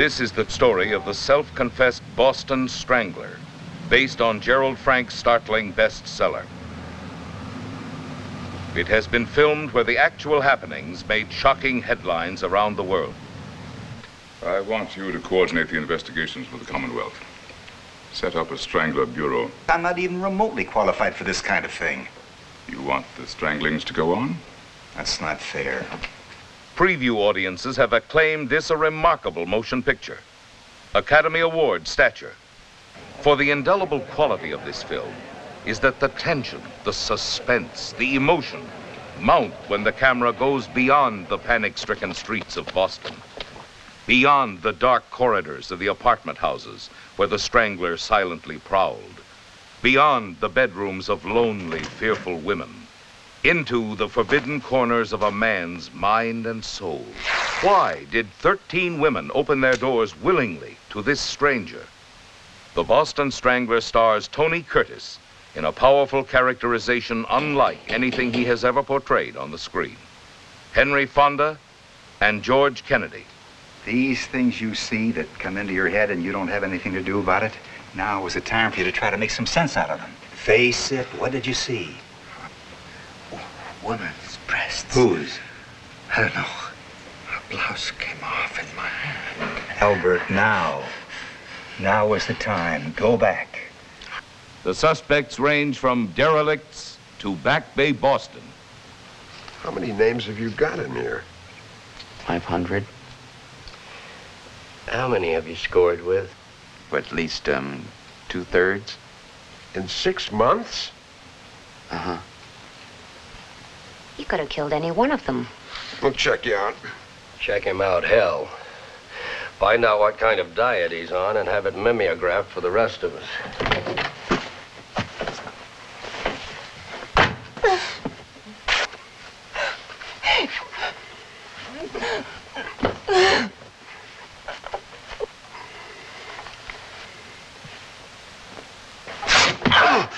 This is the story of the self confessed Boston Strangler, based on Gerold Frank's startling bestseller. It has been filmed where the actual happenings made shocking headlines around the world. I want you to coordinate the investigations with the Commonwealth. Set up a Strangler Bureau. I'm not even remotely qualified for this kind of thing. You want the stranglings to go on? That's not fair. Preview audiences have acclaimed this a remarkable motion picture. Academy Award stature. For the indelible quality of this film is that the tension, the suspense, the emotion mount when the camera goes beyond the panic-stricken streets of Boston, beyond the dark corridors of the apartment houses where the strangler silently prowled, beyond the bedrooms of lonely, fearful women, into the forbidden corners of a man's mind and soul. Why did 13 women open their doors willingly to this stranger? The Boston Strangler stars Tony Curtis in a powerful characterization unlike anything he has ever portrayed on the screen. Henry Fonda and George Kennedy. These things you see that come into your head and you don't have anything to do about it, now is the time for you to try to make some sense out of them. Face it, what did you see? Woman's breasts. Whose? I don't know. Her blouse came off in my hand. Albert, now. Now is the time. Go back. The suspects range from derelicts to Back Bay Boston. How many names have you got in here? 500. How many have you scored with? At least, um, two thirds. In six months? Uh huh. You could have killed any one of them. We'll check you out. Check him out, hell. Find out what kind of diet he's on and have it mimeographed for the rest of us.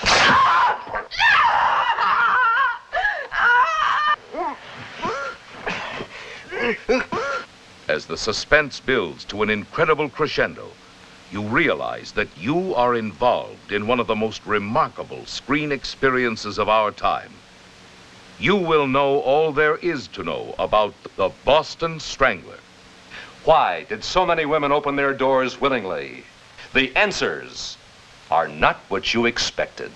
As the suspense builds to an incredible crescendo, you realize that you are involved in one of the most remarkable screen experiences of our time. You will know all there is to know about the Boston Strangler. Why did so many women open their doors willingly? The answers are not what you expected.